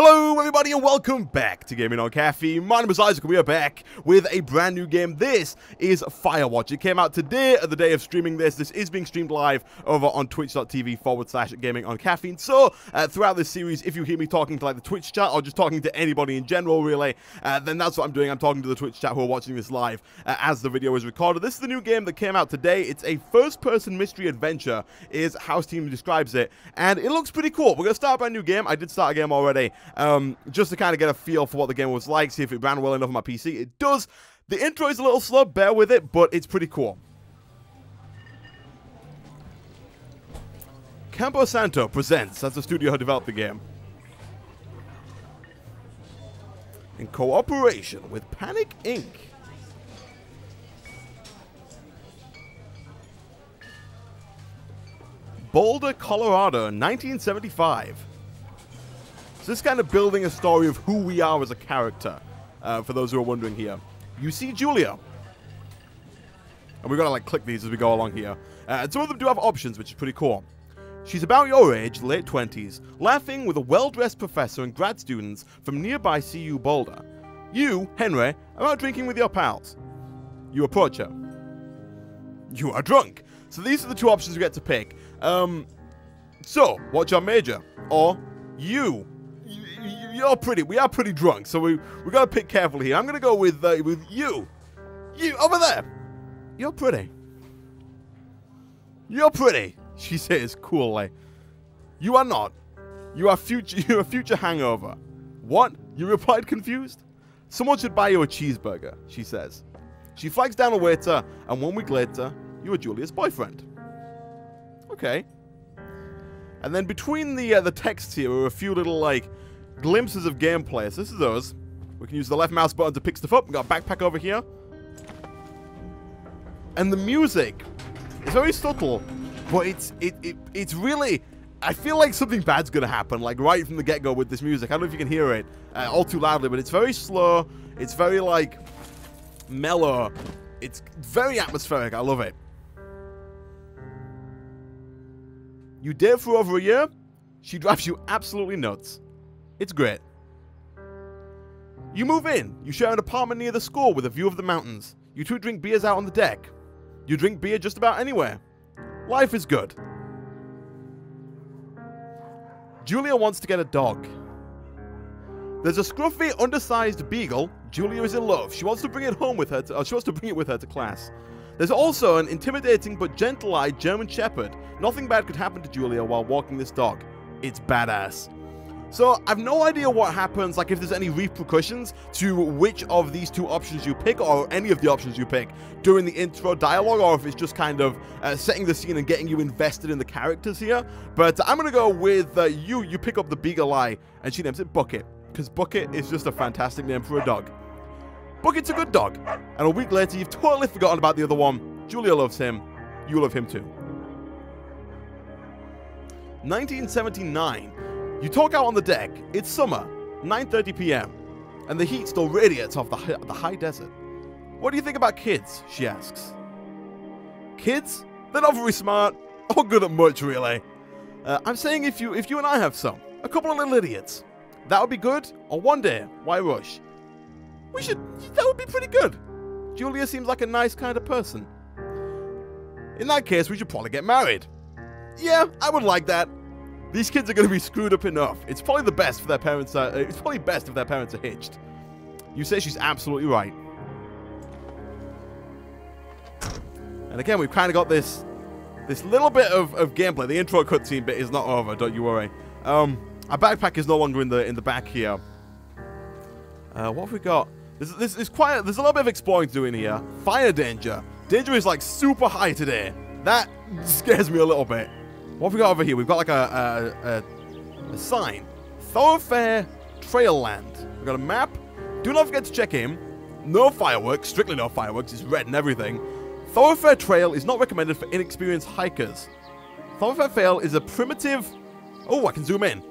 Hello everybody and welcome back to Gaming on Caffeine. My name is Isaac and we are back with a brand new game. This is Firewatch. It came out today the day of streaming this. This is being streamed live over on twitch.tv forward slash gaming on caffeine. So uh, throughout this series, if you hear me talking to like the Twitch chat or just talking to anybody in general really, uh, then that's what I'm doing. I'm talking to the Twitch chat who are watching this live uh, as the video is recorded. This is the new game that came out today. It's a first person mystery adventure is how Steam describes it. And it looks pretty cool. We're going to start a brand new game. I did start a game already um, just to kind of get a feel for what the game was like, see if it ran well enough on my PC. It does. The intro is a little slow, bear with it, but it's pretty cool. Campo Santo presents as the studio who developed the game. In cooperation with Panic Inc. Boulder, Colorado, 1975. So this kind of building a story of who we are as a character, uh, for those who are wondering here. You see Julia. And we're to like click these as we go along here. Uh, and some of them do have options, which is pretty cool. She's about your age, late 20s, laughing with a well-dressed professor and grad students from nearby CU Boulder. You, Henry, are out drinking with your pals. You approach her. You are drunk. So these are the two options you get to pick. Um, so, what's your major? Or you you're pretty. We are pretty drunk, so we we gotta pick carefully here. I'm gonna go with uh, with you. You over there. You're pretty. You're pretty. She says coolly. You are not. You are future. You're a future hangover. What? You replied confused. Someone should buy you a cheeseburger. She says. She flags down a waiter, and one week later, you are Julia's boyfriend. Okay. And then between the uh, the texts here are a few little like glimpses of gameplay. So this is those. We can use the left mouse button to pick stuff up. We got a backpack over here. And the music is very subtle, but it's it, it it's really I feel like something bad's gonna happen, like right from the get-go with this music. I don't know if you can hear it uh, all too loudly, but it's very slow. It's very like mellow. It's very atmospheric. I love it. You date for over a year. She drives you absolutely nuts. It's great. You move in. You share an apartment near the school with a view of the mountains. You two drink beers out on the deck. You drink beer just about anywhere. Life is good. Julia wants to get a dog. There's a scruffy, undersized beagle. Julia is in love. She wants to bring it home with her. To, uh, she wants to bring it with her to class. There's also an intimidating but gentle-eyed German Shepherd. Nothing bad could happen to Julia while walking this dog. It's badass. So I've no idea what happens, like if there's any repercussions to which of these two options you pick or any of the options you pick during the intro dialogue or if it's just kind of uh, setting the scene and getting you invested in the characters here. But I'm going to go with uh, you. You pick up the Beagle Eye and she names it Bucket because Bucket is just a fantastic name for a dog. Bucket's a good dog. And a week later, you've totally forgotten about the other one. Julia loves him. You love him too. 1979. You talk out on the deck. It's summer, 9:30 p.m., and the heat still radiates off the high, the high desert. What do you think about kids? She asks. Kids? They're not very smart or good at much, really. Uh, I'm saying if you if you and I have some, a couple of little idiots, that would be good. Or one day, why rush? We should. That would be pretty good. Julia seems like a nice kind of person. In that case, we should probably get married. Yeah, I would like that. These kids are going to be screwed up enough. It's probably the best for their parents. Uh, it's probably best if their parents are hitched. You say she's absolutely right. And again, we've kind of got this this little bit of, of gameplay. The intro cutscene bit is not over. Don't you worry. Um, our backpack is no longer in the in the back here. Uh, what have we got? This, this is quite. There's a little bit of exploring to do in here. Fire danger. Danger is like super high today. That scares me a little bit. What have we got over here? We've got like a, a, a, a sign. Thorofare Trail Land. We've got a map. Do not forget to check in. No fireworks. Strictly no fireworks. It's red and everything. Thorofare Trail is not recommended for inexperienced hikers. Thorofare Trail is a primitive... Oh, I can zoom in.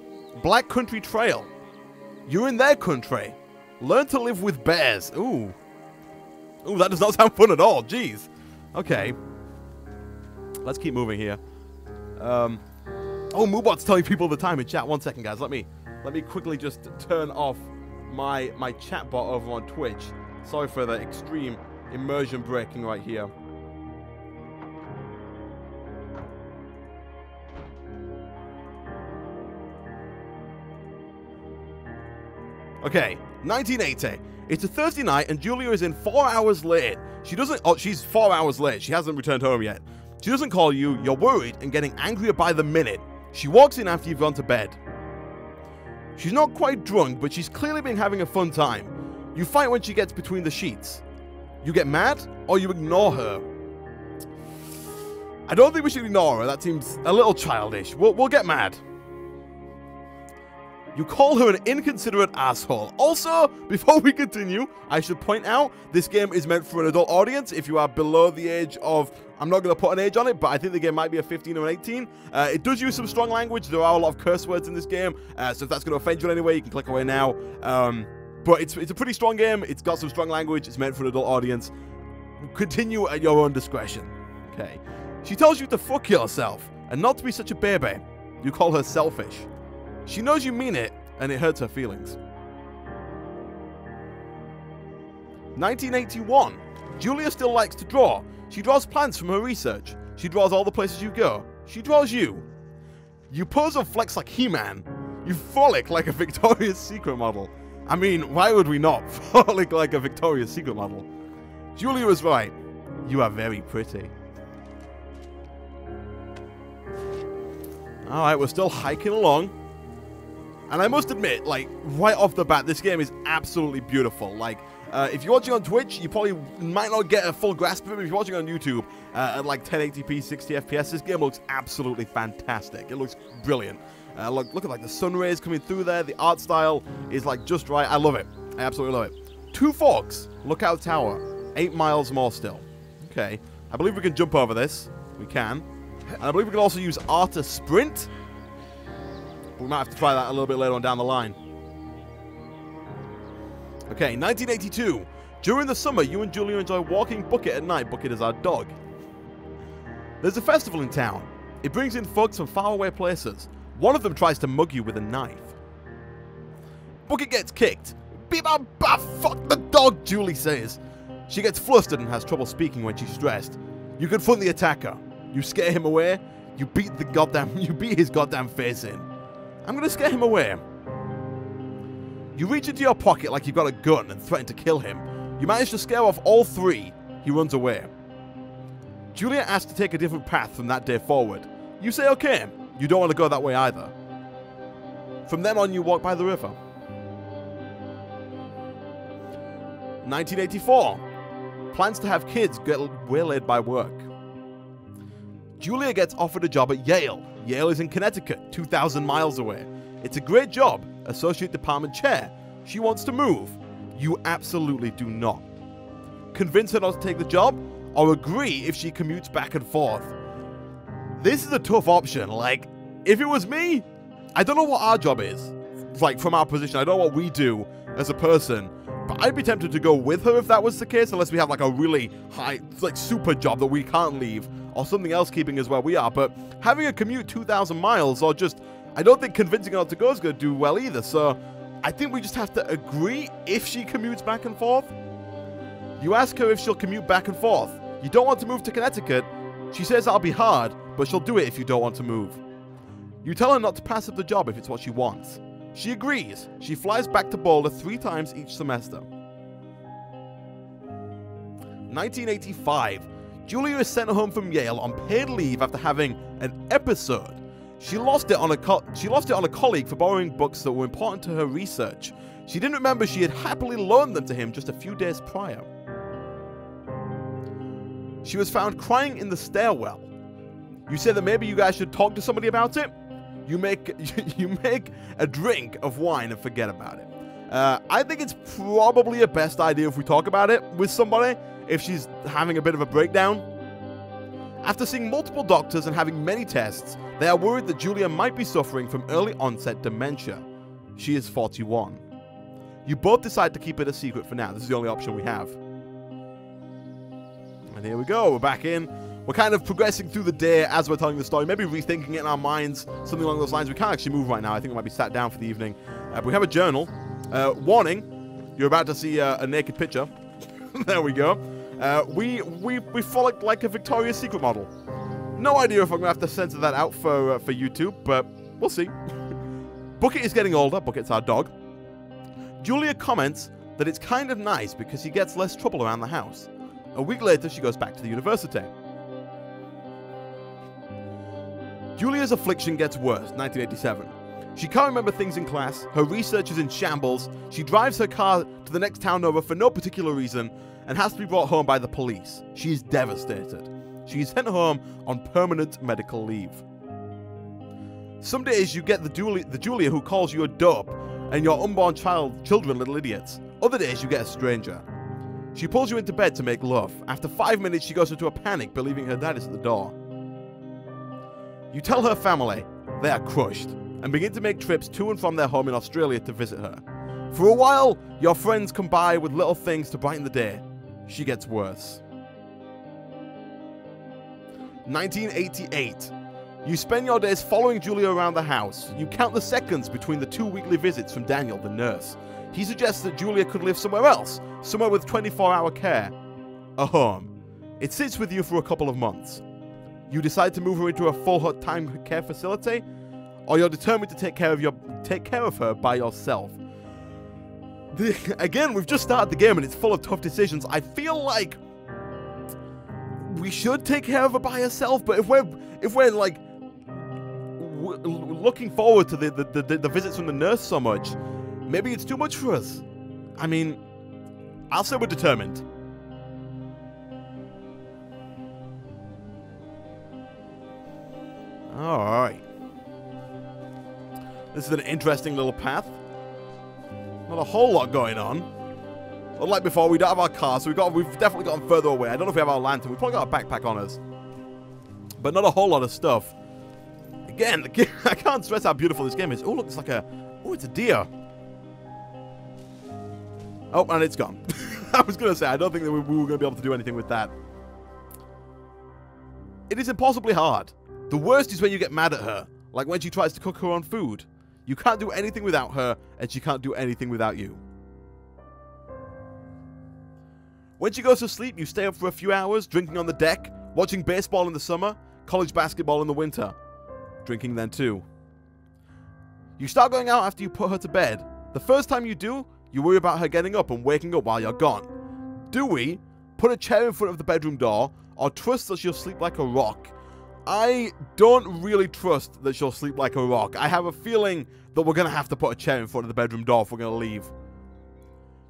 Black Country Trail. You're in their country. Learn to live with bears. Ooh. Ooh, that does not sound fun at all. Jeez. Okay. Let's keep moving here. Um, oh, Moobot's telling people the time in chat. One second, guys. Let me Let me quickly just turn off my my chat bot over on Twitch. Sorry for the extreme immersion breaking right here. Okay, 1980. It's a Thursday night and Julia is in four hours late. She doesn't. Oh, she's four hours late. She hasn't returned home yet. She doesn't call you. You're worried and getting angrier by the minute. She walks in after you've gone to bed. She's not quite drunk, but she's clearly been having a fun time. You fight when she gets between the sheets. You get mad or you ignore her. I don't think we should ignore her. That seems a little childish. We'll, we'll get mad. You call her an inconsiderate asshole. Also, before we continue, I should point out this game is meant for an adult audience. If you are below the age of, I'm not going to put an age on it, but I think the game might be a 15 or an 18. Uh, it does use some strong language. There are a lot of curse words in this game, uh, so if that's going to offend you in any way, you can click away now. Um, but it's, it's a pretty strong game. It's got some strong language. It's meant for an adult audience. Continue at your own discretion. Okay. She tells you to fuck yourself and not to be such a baby. You call her selfish. She knows you mean it, and it hurts her feelings. 1981. Julia still likes to draw. She draws plants from her research. She draws all the places you go. She draws you. You pose and flex like He-Man. You frolic like a Victoria's Secret model. I mean, why would we not frolic like a Victoria's Secret model? Julia was right. You are very pretty. Alright, we're still hiking along. And I must admit, like, right off the bat, this game is absolutely beautiful. Like, uh, if you're watching on Twitch, you probably might not get a full grasp of it. If you're watching on YouTube uh, at like 1080p, 60 FPS, this game looks absolutely fantastic. It looks brilliant. Uh, look, look at like the sun rays coming through there. The art style is like just right. I love it. I absolutely love it. Two Forks, Lookout Tower, eight miles more still. Okay, I believe we can jump over this. We can. And I believe we can also use R to sprint. We might have to try that a little bit later on down the line. Okay, 1982. During the summer, you and Julia enjoy walking Bucket at night. Bucket is our dog. There's a festival in town. It brings in folks from faraway places. One of them tries to mug you with a knife. Bucket gets kicked. Beep bah, fuck the dog, Julie says. She gets flustered and has trouble speaking when she's stressed. You confront the attacker. You scare him away. You beat the goddamn you beat his goddamn face in. I'm gonna scare him away. You reach into your pocket like you've got a gun and threaten to kill him. You manage to scare off all three. He runs away. Julia asks to take a different path from that day forward. You say okay. You don't want to go that way either. From then on, you walk by the river. 1984. Plans to have kids get waylaid by work. Julia gets offered a job at Yale. Yale is in Connecticut, 2,000 miles away. It's a great job, Associate Department Chair. She wants to move. You absolutely do not. Convince her not to take the job, or agree if she commutes back and forth. This is a tough option. Like, if it was me, I don't know what our job is. Like, from our position, I don't know what we do as a person. I'd be tempted to go with her if that was the case, unless we have like a really high, like super job that we can't leave, or something else keeping us where we are. But having a commute 2,000 miles, or just, I don't think convincing her to go is going to do well either. So I think we just have to agree if she commutes back and forth. You ask her if she'll commute back and forth. You don't want to move to Connecticut. She says that'll be hard, but she'll do it if you don't want to move. You tell her not to pass up the job if it's what she wants. She agrees. She flies back to Boulder three times each semester. 1985. Julia is sent home from Yale on paid leave after having an episode. She lost it on a she lost it on a colleague for borrowing books that were important to her research. She didn't remember she had happily loaned them to him just a few days prior. She was found crying in the stairwell. You say that maybe you guys should talk to somebody about it? You make you make a drink of wine and forget about it. Uh, I think it's probably a best idea if we talk about it with somebody if she's having a bit of a breakdown. After seeing multiple doctors and having many tests, they are worried that Julia might be suffering from early onset dementia. She is 41. You both decide to keep it a secret for now. This is the only option we have. And here we go. We're back in. We're kind of progressing through the day as we're telling the story, maybe rethinking it in our minds, something along those lines. We can't actually move right now. I think we might be sat down for the evening. Uh, but we have a journal. Uh, warning, you're about to see a, a naked picture. there we go. Uh, we, we, we frolicked like a Victoria's Secret model. No idea if I'm going to have to censor that out for, uh, for YouTube, but we'll see. Bucket is getting older. Bucket's our dog. Julia comments that it's kind of nice because he gets less trouble around the house. A week later, she goes back to the university. Julia's affliction gets worse, 1987. She can't remember things in class, her research is in shambles, she drives her car to the next town over for no particular reason, and has to be brought home by the police. She is devastated. She is sent home on permanent medical leave. Some days you get the, Julia, the Julia who calls you a dope, and your unborn child children little idiots. Other days you get a stranger. She pulls you into bed to make love. After five minutes, she goes into a panic, believing her dad is at the door. You tell her family they are crushed and begin to make trips to and from their home in Australia to visit her. For a while, your friends come by with little things to brighten the day. She gets worse. 1988. You spend your days following Julia around the house. You count the seconds between the two weekly visits from Daniel, the nurse. He suggests that Julia could live somewhere else, somewhere with 24 hour care. A home. It sits with you for a couple of months you decide to move her into a full time care facility, or you're determined to take care of your take care of her by yourself. The, again, we've just started the game and it's full of tough decisions. I feel like we should take care of her by herself, but if we're if we're like looking forward to the, the, the, the visits from the nurse so much, maybe it's too much for us. I mean, I'll say we're determined. Alright. This is an interesting little path. Not a whole lot going on. But like before, we don't have our car, so we've got we've definitely gotten further away. I don't know if we have our lantern. We've probably got a backpack on us. But not a whole lot of stuff. Again, I can't stress how beautiful this game is. Oh, look, it's like a... Oh, it's a deer. Oh, and it's gone. I was going to say, I don't think that we were going to be able to do anything with that. It is impossibly hard. The worst is when you get mad at her, like when she tries to cook her own food. You can't do anything without her, and she can't do anything without you. When she goes to sleep, you stay up for a few hours, drinking on the deck, watching baseball in the summer, college basketball in the winter. Drinking then too. You start going out after you put her to bed. The first time you do, you worry about her getting up and waking up while you're gone. Do we put a chair in front of the bedroom door, or trust that she'll sleep like a rock I don't really trust that she'll sleep like a rock. I have a feeling that we're going to have to put a chair in front of the bedroom door if we're going to leave.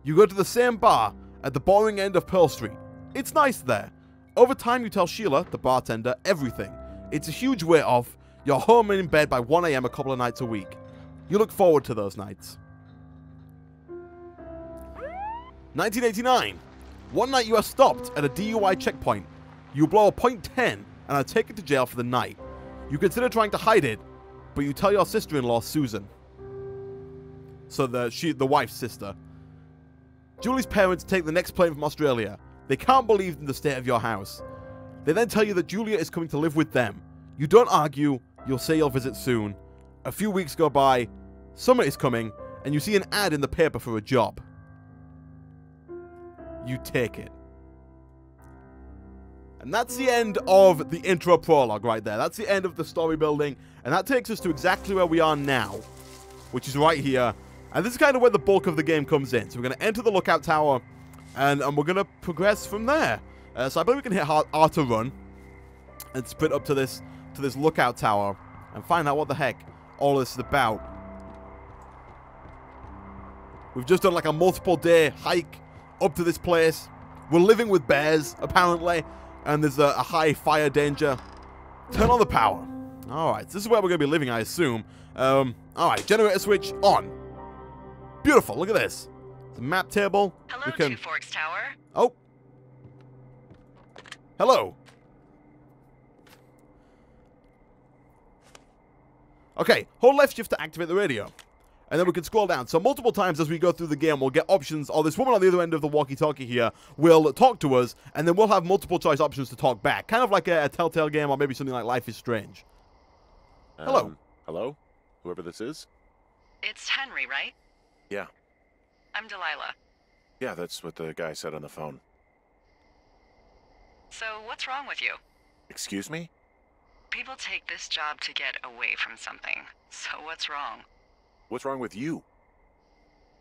You go to the same bar at the boring end of Pearl Street. It's nice there. Over time, you tell Sheila, the bartender, everything. It's a huge weight off. You're home and in bed by 1am a couple of nights a week. You look forward to those nights. 1989. One night you are stopped at a DUI checkpoint. You blow a .10 and are taken to jail for the night. You consider trying to hide it, but you tell your sister-in-law, Susan. So the she the wife's sister. Julie's parents take the next plane from Australia. They can't believe in the state of your house. They then tell you that Julia is coming to live with them. You don't argue, you'll say you'll visit soon. A few weeks go by, summer is coming, and you see an ad in the paper for a job. You take it. And that's the end of the intro prologue right there. That's the end of the story building. And that takes us to exactly where we are now, which is right here. And this is kind of where the bulk of the game comes in. So we're going to enter the lookout tower, and, and we're going to progress from there. Uh, so I believe we can hit R to run and sprint up to this to this lookout tower and find out what the heck all this is about. We've just done like a multiple day hike up to this place. We're living with bears, apparently and there's a, a high fire danger. Turn on the power. Alright, this is where we're going to be living, I assume. Um, Alright, generator switch on. Beautiful, look at this. The map table. Hello, we can... Two Forks Tower. Oh. Hello. Okay, hold left shift to activate the radio. And then we can scroll down. So multiple times as we go through the game, we'll get options, or this woman on the other end of the walkie-talkie here will talk to us, and then we'll have multiple choice options to talk back. Kind of like a, a Telltale game, or maybe something like Life is Strange. Hello. Um, hello? Whoever this is? It's Henry, right? Yeah. I'm Delilah. Yeah, that's what the guy said on the phone. So, what's wrong with you? Excuse me? People take this job to get away from something. So, what's wrong? What's wrong with you?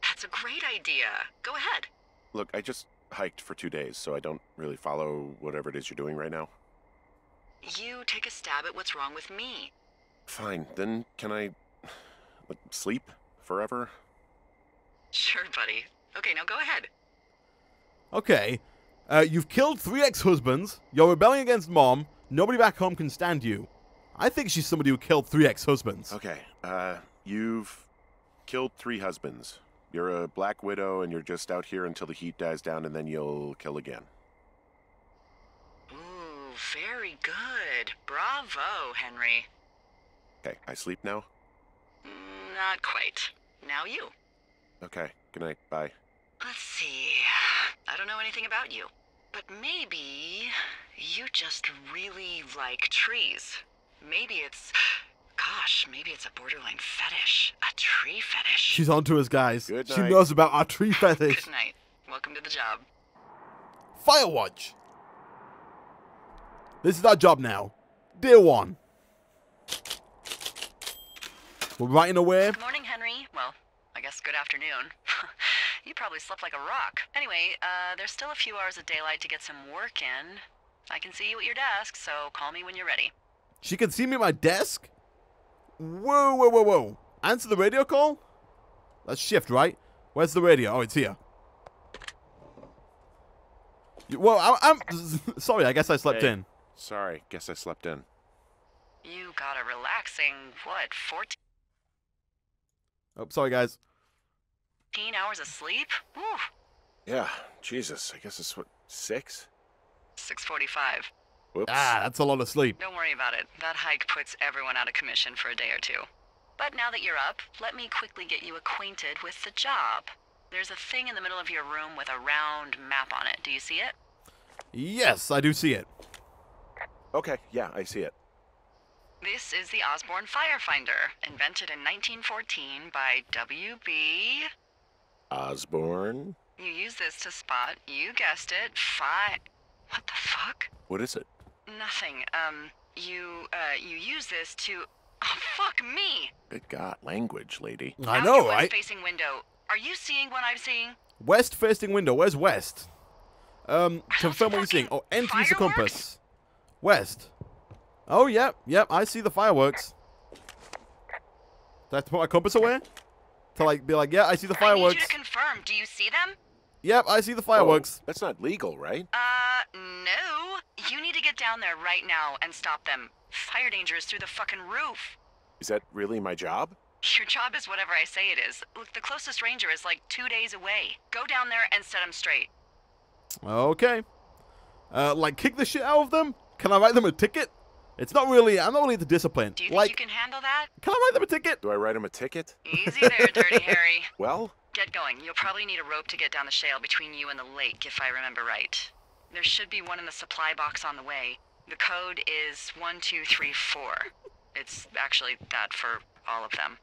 That's a great idea. Go ahead. Look, I just hiked for two days, so I don't really follow whatever it is you're doing right now. You take a stab at what's wrong with me. Fine, then can I like, sleep forever? Sure, buddy. Okay, now go ahead. Okay. Uh, you've killed three ex-husbands. You're rebelling against mom. Nobody back home can stand you. I think she's somebody who killed three ex-husbands. Okay, uh, you've killed three husbands. You're a black widow and you're just out here until the heat dies down and then you'll kill again. Ooh, very good. Bravo, Henry. Okay, I sleep now? Mm, Not quite. Now you. Okay, good night, bye. Let's see. I don't know anything about you. But maybe you just really like trees. Maybe it's. Gosh, maybe it's a borderline fetish. A tree fetish. She's onto us, guys. Good she night. knows about our tree fetish. Good night. Welcome to the job. Firewatch. This is our job now. Dear one. We're writing away. Good morning, Henry. Well, I guess good afternoon. you probably slept like a rock. Anyway, uh, there's still a few hours of daylight to get some work in. I can see you at your desk, so call me when you're ready. She can see me at my desk? Whoa, whoa, whoa, whoa. Answer the radio call? That's shift, right? Where's the radio? Oh, it's here. You- Well, I'm, I'm sorry. I guess I slept Hey. in. Sorry, guess I slept in. You got a relaxing, what, 14 Oh, sorry, guys. hours of sleep? Whew. Yeah, Jesus, I guess it's what, six? 645. Whoops. Ah, that's a lot of sleep. Don't worry about it. That hike puts everyone out of commission for a day or two. But now that you're up, let me quickly get you acquainted with the job. There's a thing in the middle of your room with a round map on it. Do you see it? Yes, I do see it. Okay, yeah, I see it. This is the Osborne Firefinder, invented in 1914 by W.B. Osborne? You use this to spot, you guessed it, fi. What the fuck? What is it? Nothing. Um, you, uh, you use this to. Oh, fuck me! Good God, language, lady. I Out know, your right? west-facing window. Are you seeing what I'm seeing? West facing window. Where's west? Um, confirm what you're seeing. Oh, fucking enter use the compass. West. Oh, yep, yep. I see the fireworks. Do I have to put my compass away? To like be like, yeah, I see the I need you fireworks. to confirm. Do you see them? Yep, I see the fireworks. Whoa, that's not legal, right? Uh, no. You need to get down there right now and stop them. Fire danger is through the fucking roof. Is that really my job? Your job is whatever I say it is. Look, the closest ranger is like two days away. Go down there and set them straight. Okay. Uh, like kick the shit out of them? Can I write them a ticket? It's not really. I'm not really the discipline. Do you think like, you can handle that? can I write them a ticket? Do I write them a ticket? Easy there, Dirty Harry. Well, Get going. You'll probably need a rope to get down the shale between you and the lake, if I remember right. There should be one in the supply box on the way. The code is 1234. It's actually that for all of them.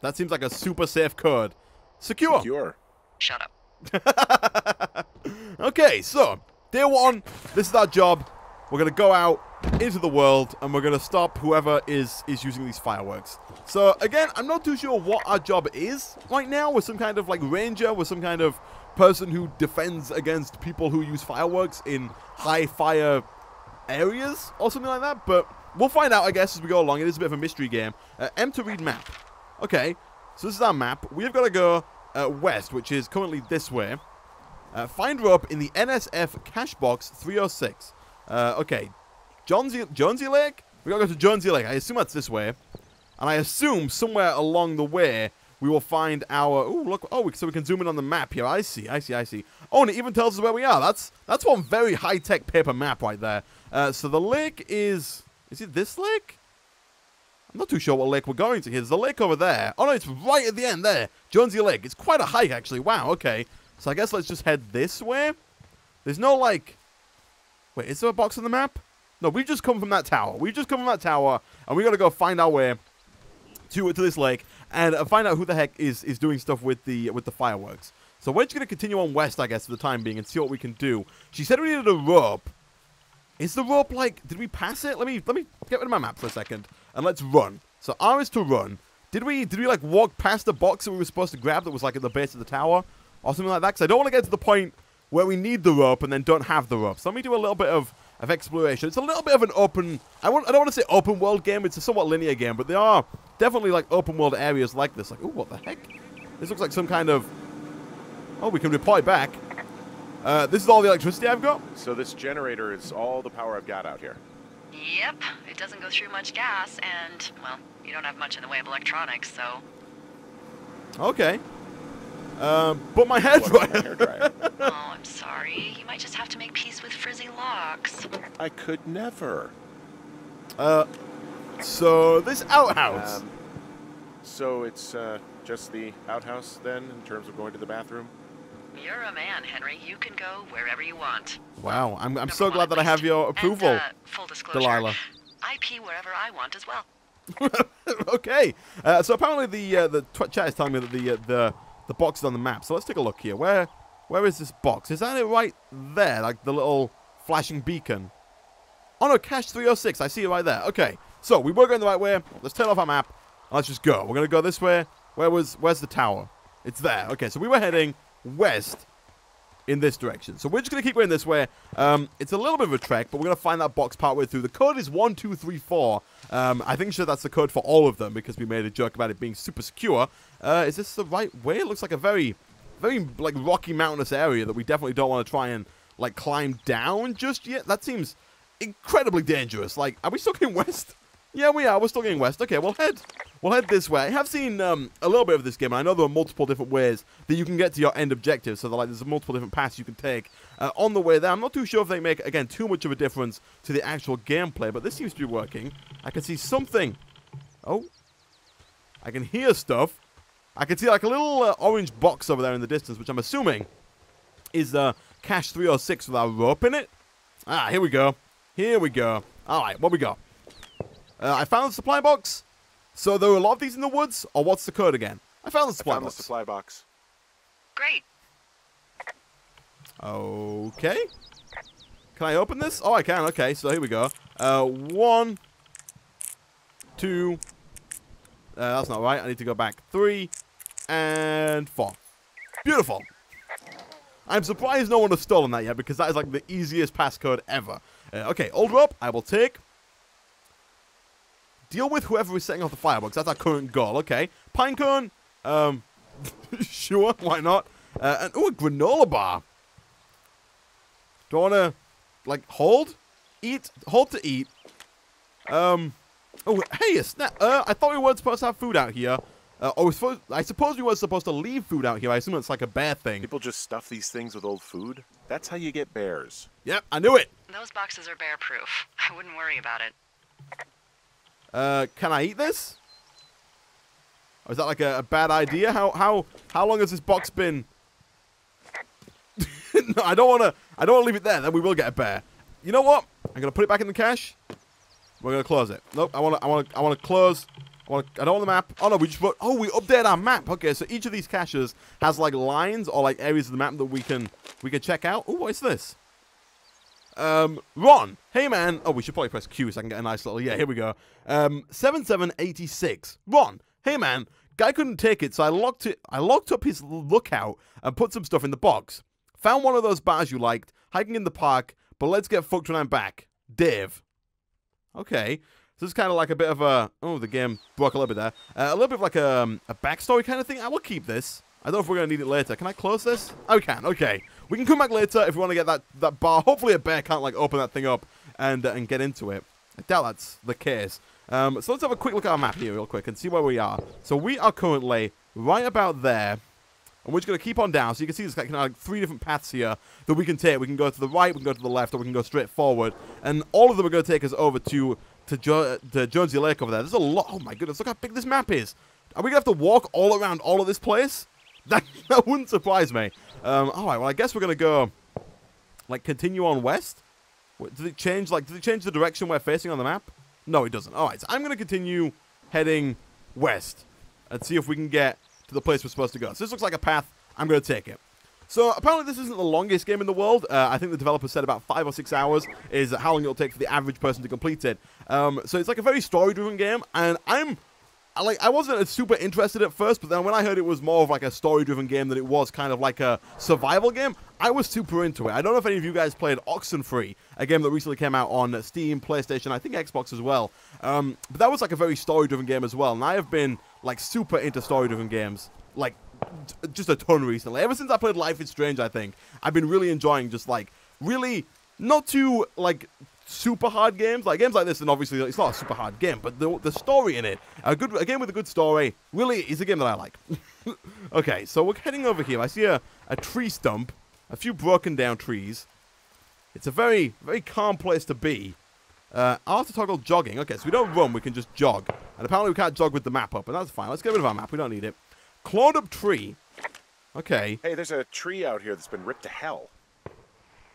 That seems like a super safe code. Secure. secure. Shut up. okay, so day one, this is our job. We're gonna go out into the world and we're gonna stop whoever is is using these fireworks. So again, I'm not too sure what our job is right now. We're some kind of like ranger. We're some kind of person who defends against people who use fireworks in high fire areas or something like that. But we'll find out, I guess, as we go along. It is a bit of a mystery game. Uh, M to read map. Okay, so this is our map. We've got to go uh, west, which is currently this way. Uh, find rope in the NSF cache box 306. Uh, okay, Jonesy, Jonesy Lake? We gotta go to Jonesy Lake. I assume that's this way. And I assume somewhere along the way we will find our. Oh, look. Oh, so we can zoom in on the map here. I see. I see. I see. Oh, and it even tells us where we are. That's that's one very high tech paper map right there. Uh, so the lake is. Is it this lake? I'm not too sure what lake we're going to here. There's a lake over there. Oh no, it's right at the end there. Jonesy Lake. It's quite a hike actually. Wow, okay. So I guess let's just head this way. There's no like... Wait, is there a box on the map? No, we've just come from that tower. We've just come from that tower, and we got to go find our way to to this lake and uh, find out who the heck is is doing stuff with the with the fireworks. So we're just gonna continue on west, I guess, for the time being, and see what we can do. She said we needed a rope. Is the rope like? Did we pass it? Let me let me get rid of my map for a second, and let's run. So R is to run. Did we did we like walk past the box that we were supposed to grab that was like at the base of the tower or something like that? Because I don't want to get to the point where we need the rope and then don't have the rope. So let me do a little bit of of exploration. It's a little bit of an open. I want. I don't want to say open world game. It's a somewhat linear game, but there are definitely like open world areas like this. Like, oh, what the heck? This looks like some kind of. Oh, we can reply back. Uh, this is all the electricity I've got. So this generator is all the power I've got out here. Yep, it doesn't go through much gas, and, well, you don't have much in the way of electronics, so. Okay. Um, but my hair What about my dryer. hairdryer? oh, I'm sorry. You might just have to make peace with frizzy locks. I could never. uh, so this outhouse. Um, so it's uh, just the outhouse then, in terms of going to the bathroom. You're a man, Henry. You can go wherever you want. wow, I'm I'm Number so glad at that I have your approval. And, uh, full disclosure, Delilah. I pee wherever I want as well. okay. Uh, so apparently the uh, the chat is telling me that the uh, the the box is on the map. So let's take a look here. Where where is this box? Is that it right there? Like the little flashing beacon. Oh no, cache 306. I see it right there. Okay. So we were going the right way. Let's turn off our map. Let's just go. We're gonna go this way. Where was where's the tower? It's there. Okay. So we were heading west in this direction. So we're just going to keep going this way. Um, it's a little bit of a trek, but we're going to find that box partway through. The code is 1234. Um, I think sure that's the code for all of them because we made a joke about it being super secure. Uh, is this the right way? It looks like a very, very like rocky mountainous area that we definitely don't want to try and like climb down just yet. That seems incredibly dangerous. Like, are we still going west? Yeah, we are. We're still going west. Okay, we'll head. We'll head this way. I have seen um, a little bit of this game. And I know there are multiple different ways that you can get to your end objective. So, like, there's multiple different paths you can take uh, on the way there. I'm not too sure if they make again too much of a difference to the actual gameplay, but this seems to be working. I can see something. Oh, I can hear stuff. I can see like a little uh, orange box over there in the distance, which I'm assuming is uh, Cache 306 with our rope in it. Ah, here we go. Here we go. All right, what we got? Uh, I found the supply box. So there are a lot of these in the woods, or what's the code again? I found the I supply found the box. supply box. Great. Okay. Can I open this? Oh, I can. Okay, so here we go. Uh, one, two. Uh, that's not right. I need to go back. Three and four. Beautiful. I'm surprised no one has stolen that yet because that is like the easiest passcode ever. Uh, okay, old rope. I will take. Deal with whoever is setting off the fireworks. That's our current goal. Okay. Pinecone. Um, sure. Why not? Uh, and oh, a granola bar. Do I want to, like, hold? Eat? Hold to eat. Um, oh, hey, a snap. Uh, I thought we weren't supposed to have food out here. Uh, or we're supposed, I suppose we weren't supposed to leave food out here. I assume it's like a bear thing. People just stuff these things with old food. That's how you get bears. Yep, I knew it. Those boxes are bear proof. I wouldn't worry about it. Uh, can I eat this? Or is that like a, a bad idea? How how how long has this box been? no, I don't want to. I don't want to leave it there. Then we will get a bear. You know what? I'm gonna put it back in the cache. We're gonna close it. Nope. I want to. I want to. I want to close. I want. I don't want the map. Oh no, we just put. Oh, we updated our map. Okay, so each of these caches has like lines or like areas of the map that we can we can check out. Oh, what is this? Um, Ron, hey man. Oh, we should probably press Q so I can get a nice little. Yeah, here we go. Um, seven seven eighty six. Ron, hey man. Guy couldn't take it, so I locked it. I locked up his lookout and put some stuff in the box. Found one of those bars you liked, hiking in the park. But let's get fucked when I'm back. Dave. Okay. So this is kind of like a bit of a. Oh, the game broke a little bit there. Uh, a little bit of like a, um, a backstory kind of thing. I will keep this. I don't know if we're to need it later. Can I close this? Oh, we can. Okay. We can come back later if we want to get that, that bar. Hopefully a bear can't like open that thing up and, uh, and get into it. I doubt that's the case. Um, so let's have a quick look at our map here real quick and see where we are. So we are currently right about there. And we're just going to keep on down. So you can see there's of like three different paths here that we can take. We can go to the right, we can go to the left, or we can go straight forward. And all of them are going to take us over to, to to, jo- to Jonesy Lake over there. There's a lot. Oh my goodness, look how big this map is. Are we gonna have to walk all around all of this place? That that wouldn't surprise me. Um, all right, well I guess we're gonna go like continue on west. Did it change? Like, did it change the direction we're facing on the map? No, it doesn't. All right, so I'm gonna continue heading west and see if we can get to the place we're supposed to go. So this looks like a path. I'm gonna take it. So apparently this isn't the longest game in the world. Uh, I think the developer said about five or six hours is how long it'll take for the average person to complete it. Um, so it's like a very story-driven game, and I'm I like I wasn't super interested at first, but then when I heard it was more of like a story-driven game than it was kind of like a survival game, I was super into it. I don't know if any of you guys played Oxenfree, a game that recently came out on Steam, PlayStation, I think Xbox as well. Um, but that was like a very story-driven game as well, and I have been like super into story-driven games, like just a ton recently. Ever since I played Life is Strange, I think I've been really enjoying just like really not too like super hard games like games like this and obviously it's not a super hard game but the, the story in it a good a game with a good story really is a game that i like okay so we're heading over here i see a, a tree stump a few broken down trees it's a very very calm place to be uh, I'll have to toggle jogging. Okay, so we don't run, we can just jog. And apparently we can't jog with the map up, and that's fine. Let's get rid of our map, we don't need it. Clawed up tree. Okay. Hey, there's a tree out here that's been ripped to hell.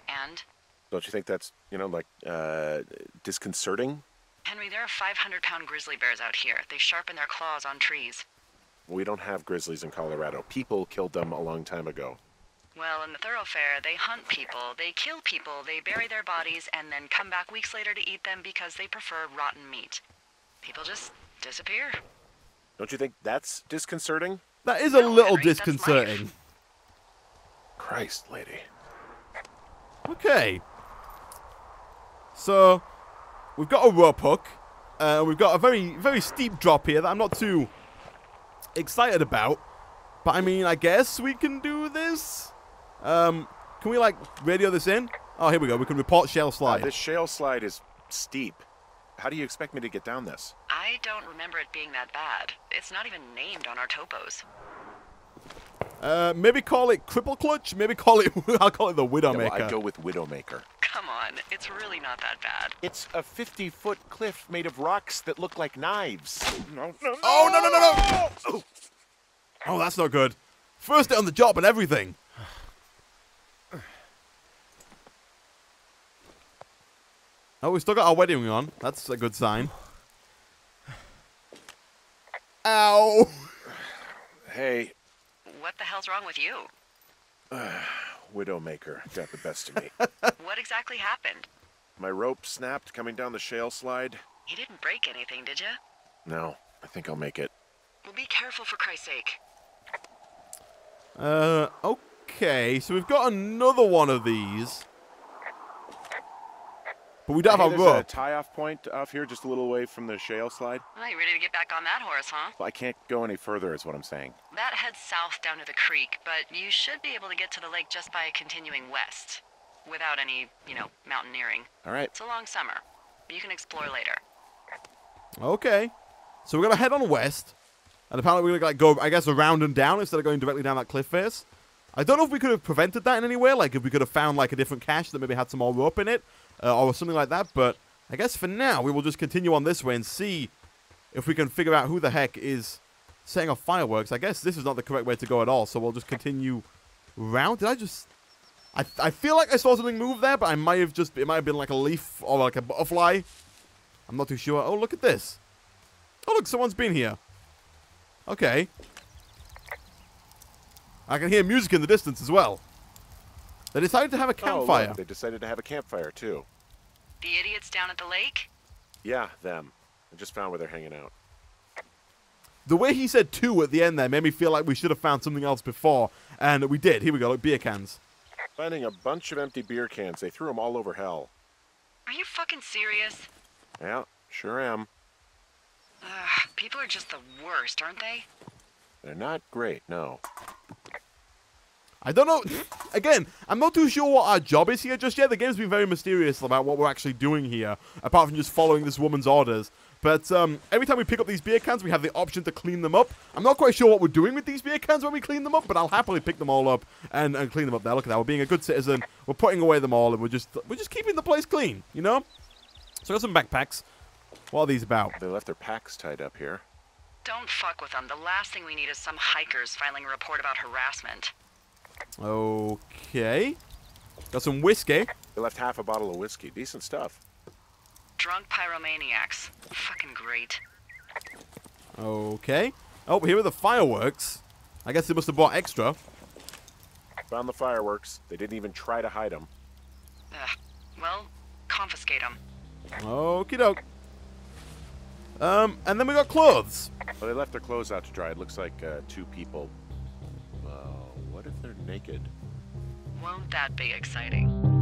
And? Don't you think that's, you know, like, uh, disconcerting? Henry, there are 500 pound grizzly bears out here. They sharpen their claws on trees. We don't have grizzlies in Colorado. People killed them a long time ago. Well, in the Thorofare, they hunt people, they kill people, they bury their bodies, and then come back weeks later to eat them because they prefer rotten meat. People just disappear. Don't you think that's disconcerting? That is a No, little Henry, disconcerting. Christ, lady. Okay. So, we've got a rope hook. Uh, we've got a very, very steep drop here that I'm not too excited about. But I mean, I guess we can do this. Um, can we, like, radio this in? Oh, here we go. We can report shale Uh, slide. this shale slide is steep. How do you expect me to get down this? I don't remember it being that bad. It's not even named on our topos. Uh, maybe call it Cripple Clutch? Maybe call it, I'll call it the Yeah, well, I'd go with Widowmaker. Come on, it's really not that bad. It's a 50 foot cliff made of rocks that look like knives. No, no, no. Oh, no, no, no, no! Oh. oh, that's not good. First day on the job and everything. Oh, we still got our wedding ring on. That's a good sign. Ow! Hey, What the hell's wrong with you? Widowmaker got the best of me. What exactly happened? My rope snapped coming down the shale slide. You didn't break anything, did you? No, I think I'll make it. Well, be careful for Christ's sake. Uh, okay, so we've got another one of these. But we don't Hey, have a there's a tie-off point off here, just a little away from the shale slide. Well, you ready to get back on that horse, huh? Well, I can't go any further, is what I'm saying. That heads south down to the creek, but you should be able to get to the lake just by continuing west. Without any, you know, mountaineering. All right. It's a long summer. You can explore later. Okay. So we're gonna head on west, and apparently we're gonna like go, I guess, around and down instead of going directly down that cliff face. I don't know if we could have prevented that in any way, like if we could have found like a different cache that maybe had some more rope in it, uh, or something like that. But I guess for now we will just continue on this way and see if we can figure out who the heck is setting off fireworks. I guess this is not the correct way to go at all, so we'll just continue round. Did I just? I I feel like I saw something move there, but I might have just it might have been like a leaf or like a butterfly. I'm not too sure. Oh, look at this. Oh, look, someone's been here. Okay. I can hear music in the distance as well. They decided to have a Oh, campfire. look, they decided to have a campfire too. The idiots down at the lake? Yeah, them. I just found where they're hanging out. the way he said two at the end there made me feel like we should have found something else before. And we did. Here we go. Look, beer cans. Finding a bunch of empty beer cans. They threw them all over hell. Are you fucking serious? Yeah, sure am. Ugh, people are just the worst, aren't they? They're not great, no. I don't know. Again, I'm not too sure what our job is here just yet. The game's been very mysterious about what we're actually doing here, apart from just following this woman's orders. But um, every time we pick up these beer cans, we have the option to clean them up. I'm not quite sure what we're doing with these beer cans when we clean them up, but I'll happily pick them all up and, and clean them up. There, look at that. We're being a good citizen. We're putting away them all, and we're just we're just keeping the place clean. You know. So I got some backpacks. What are these about? They left their packs tied up here. Don't fuck with them. The last thing we need is some hikers filing a report about harassment. Okay. Got some whiskey. They left half a bottle of whiskey. Decent stuff. Drunk pyromaniacs. Fucking great. Okay. Oh, here are the fireworks. I guess they must have bought extra. Found the fireworks. They didn't even try to hide them. Ugh. Well, confiscate them. Okie doke. Um, and then we got clothes. Well, they left their clothes out to dry. It looks like uh, two people. Naked? Won't that be exciting?